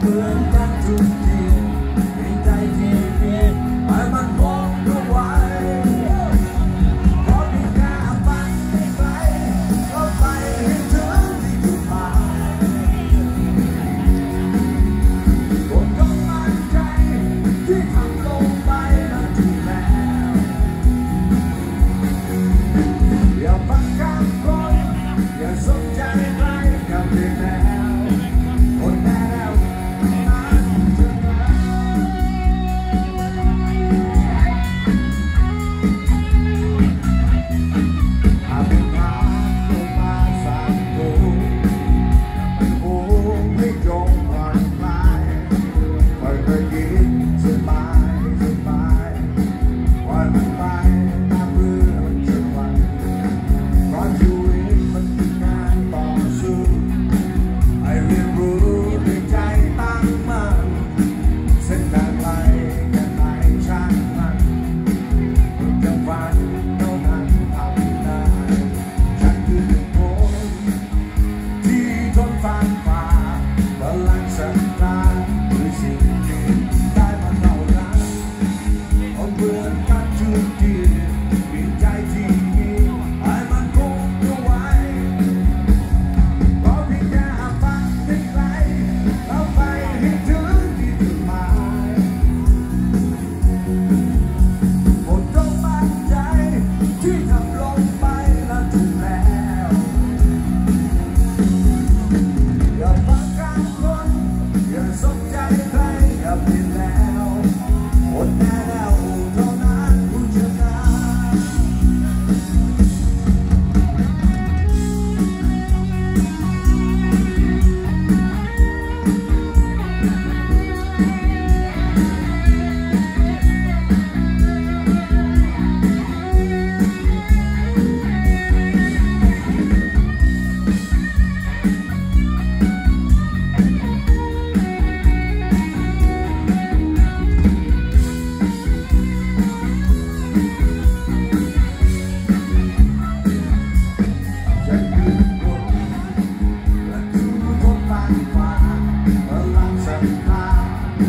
Bertak tutup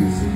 Jesus.